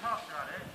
talk about it,